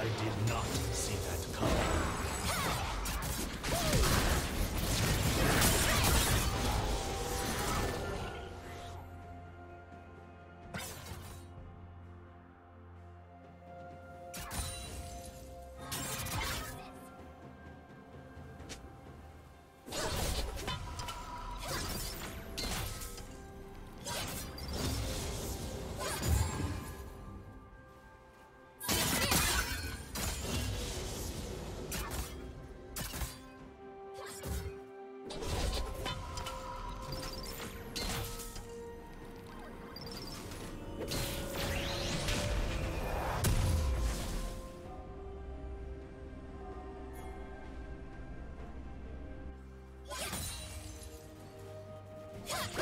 I did not see that coming. Yeah.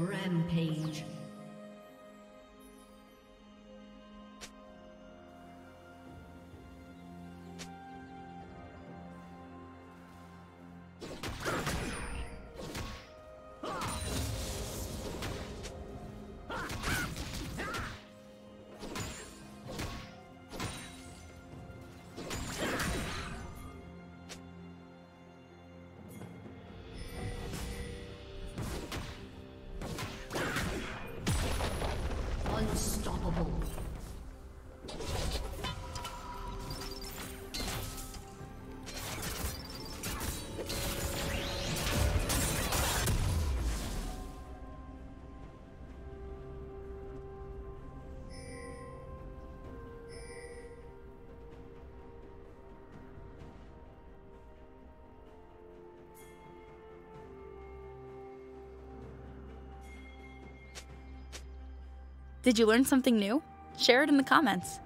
Rampage. Did you learn something new? Share it in the comments.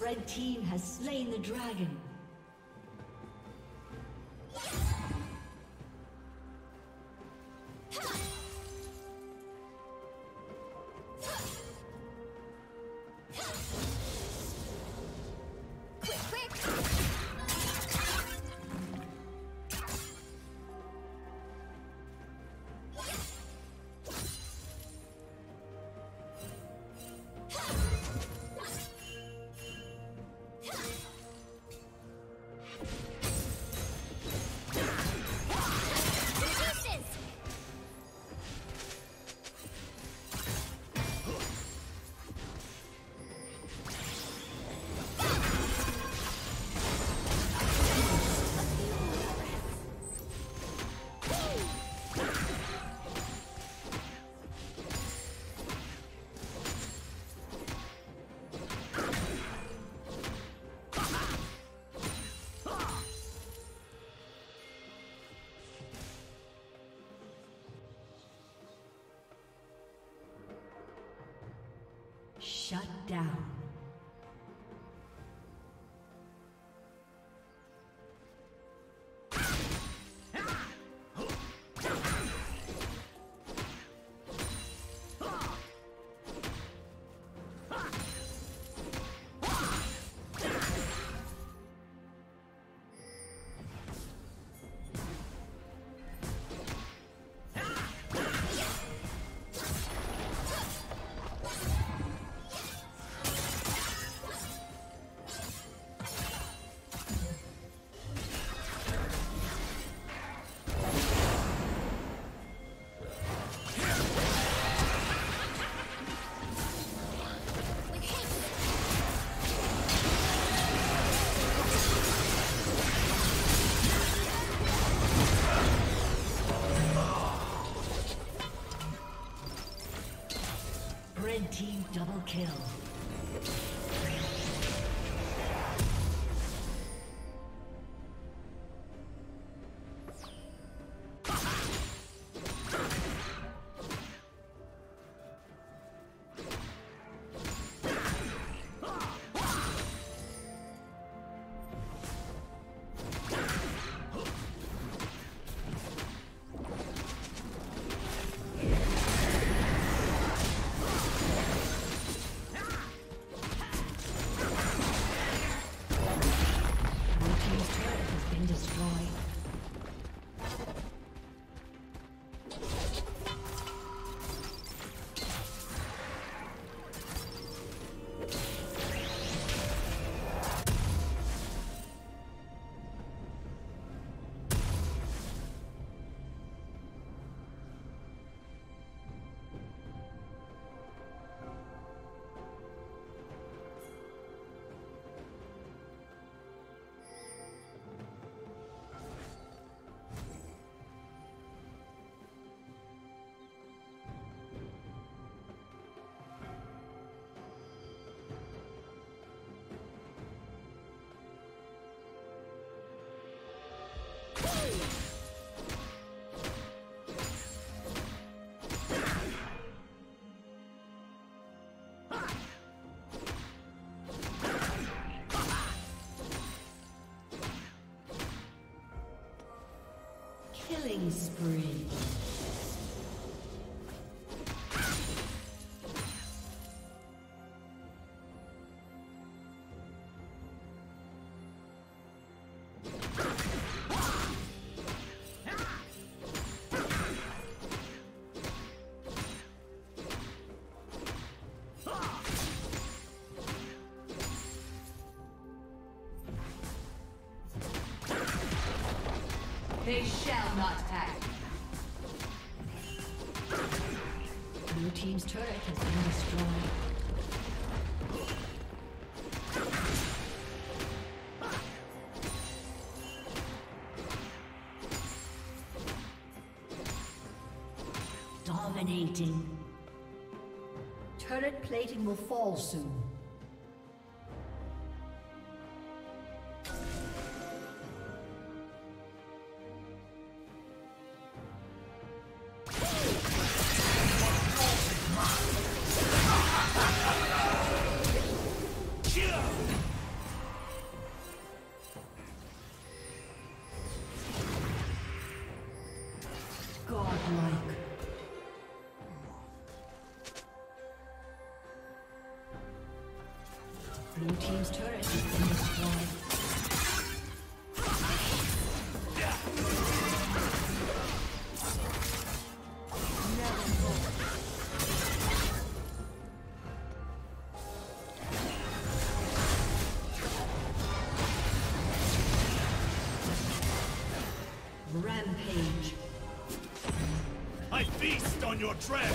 Red team has slain the dragon. Shut down. Killing spree. They shall not pass. Blue team's turret has been destroyed. Dominating. Turret plating will fall soon. On your dread.